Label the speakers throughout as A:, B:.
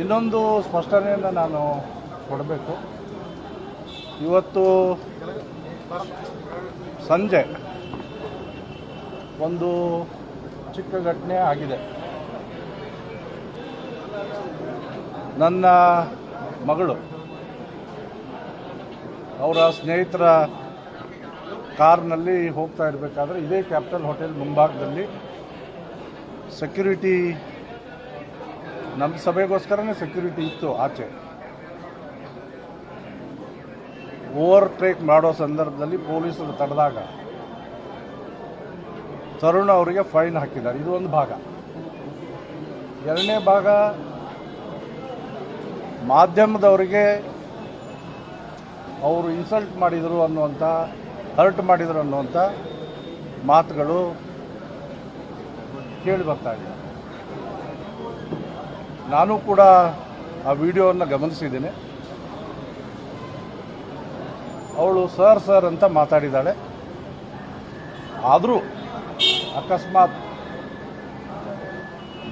A: ಇನ್ನೊಂದು ಸ್ಪಷ್ಟನೆಯನ್ನು ನಾನು ಕೊಡಬೇಕು. ಇವತ್ತು ಸಂಜೆ ಒಂದು ಚಿಕ್ಕ ಘಟನೆ ಆಗಿದೆ. ನನ್ನ ಮಗಳು, ಅವರ ಸ್ನೇಹಿತರ ಕಾರ್ನಲ್ಲಿ ಹೋಗ್ತಾ ಇರಬೇಕಾದ್ರೆ ಇದೇ ಕ್ಯಾಪಿಟಲ್ ಹೋಟೆಲ್ ಮುಂಭಾಗದಲ್ಲಿ ಸೆಕ್ಯೂರಿಟಿ ನಮ್ಮ ಸಭೆಗೋಸ್ಕರನೇ ಸೆಕ್ಯೂರಿಟಿ ಇತ್ತು ಆಚೆ. ಓವರ್ಟೇಕ್ ಮಾಡೋ ಸಂದರ್ಭದಲ್ಲಿ ಪೊಲೀಸರು ತಡೆದಾಗ ತರುಣ್ ಅವರಿಗೆ ಫೈನ್ ಹಾಕಿದ್ದಾರೆ. ಇದು ಒಂದು ಭಾಗ. ಎರಡನೇ ಭಾಗ, ಮಾಧ್ಯಮದವರಿಗೆ ಅವರು ಇನ್ಸಲ್ಟ್ ಮಾಡಿದರು ಅನ್ನುವಂಥ ಹರ್ಟ್ ಮಾಡಿದರು ಅನ್ನುವಂಥ ಮಾತುಗಳು ಕೇಳಿ ಬರ್ತಾ ಇದೆ. ನಾನು ಕೂಡ ಆ ವಿಡಿಯೋವನ್ನು ಗಮನಿಸಿದ್ದೇನೆ. ಅವಳು ಸರ್ ಸರ್ ಅಂತ ಮಾತಾಡಿದ್ದಾಳೆ. ಆದರೂ ಅಕಸ್ಮಾತ್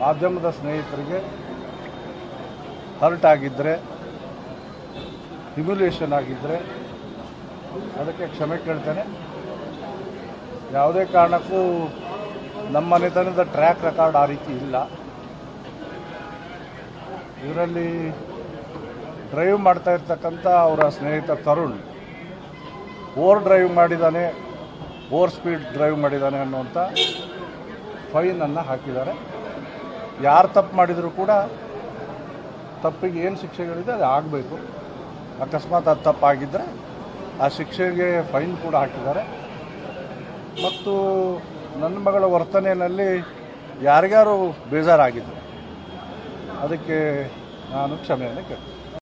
A: ಮಾಧ್ಯಮದ ಸ್ನೇಹಿತರಿಗೆ ಹರ್ಟ್ ಆಗಿದ್ದರೆ ಹಿಮ್ಯುಲೇಷನ್ ಆಗಿದ್ದರೆ ಅದಕ್ಕೆ ಕ್ಷಮೆ ಕೇಳ್ತೇನೆ. ಯಾವುದೇ ಕಾರಣಕ್ಕೂ ನಮ್ಮ ಮನೆತನದ ಟ್ರ್ಯಾಕ್ ರೆಕಾರ್ಡ್ ಆ ರೀತಿ ಇಲ್ಲ. ಇದರಲ್ಲಿ ಡ್ರೈವ್ ಮಾಡ್ತಾ ಇರ್ತಕ್ಕಂಥ ಅವರ ಸ್ನೇಹಿತ ತರುಣ್, ಓವರ್ ಡ್ರೈವ್ ಮಾಡಿದ್ದಾನೆ ಓವರ್ ಸ್ಪೀಡ್ ಡ್ರೈವ್ ಮಾಡಿದ್ದಾನೆ ಅನ್ನುವಂಥ ಫೈನನ್ನು ಹಾಕಿದ್ದಾರೆ. ಯಾರು ತಪ್ಪು ಮಾಡಿದರೂ ಕೂಡ ತಪ್ಪಿಗೆ ಏನು ಶಿಕ್ಷೆಗಳಿದೆ ಅದು ಆಗಬೇಕು. ಅಕಸ್ಮಾತ್ ಅದು ತಪ್ಪಾಗಿದ್ದರೆ ಆ ಶಿಕ್ಷೆಗೆ ಫೈನ್ ಕೂಡ ಹಾಕಿದ್ದಾರೆ. ಮತ್ತು ನನ್ನ ಮಗಳ ವರ್ತನೆಯಲ್ಲಿ ಯಾರಿಗಾರು ಬೇಜಾರಾಗಿದ್ದರು ಅದಕ್ಕೆ ನಾನು ಕ್ಷಮೆಯನ್ನು ಕೇಳ್ತೀನಿ